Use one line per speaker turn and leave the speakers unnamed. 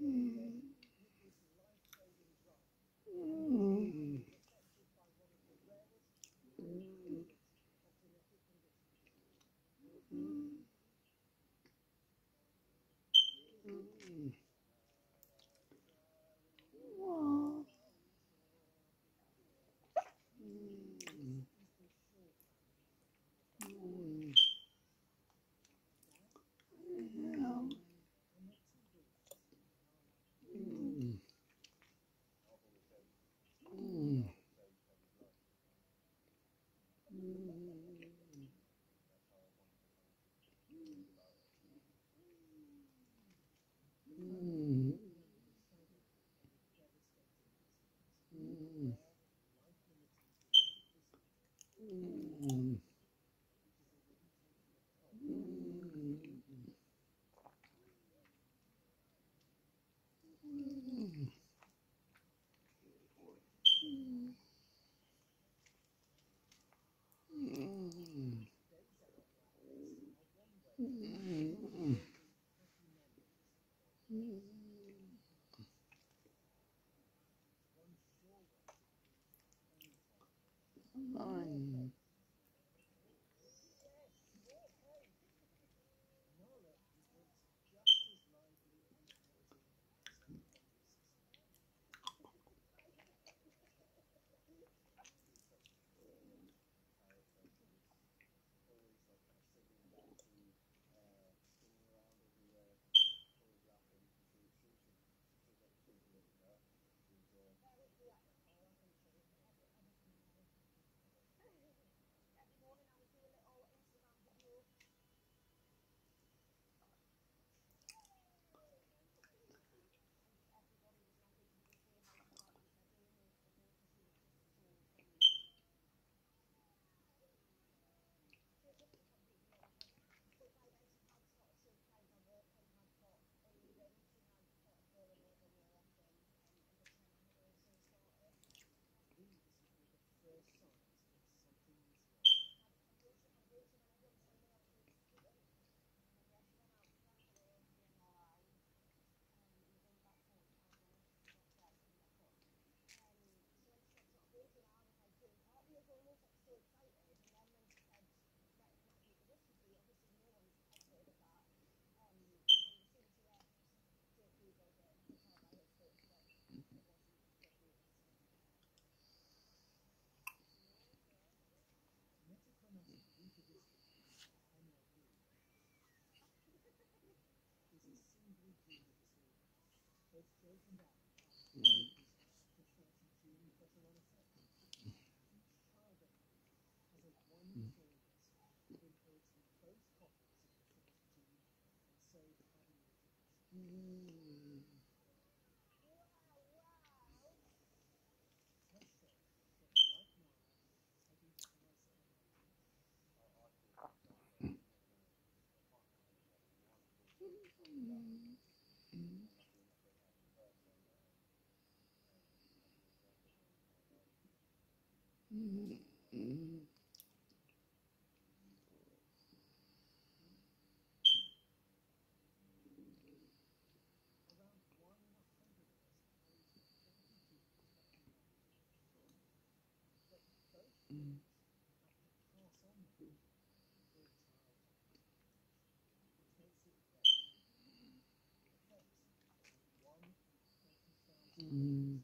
嗯。Mm. Mm-hmm. 嗯嗯嗯 Mm-hmm.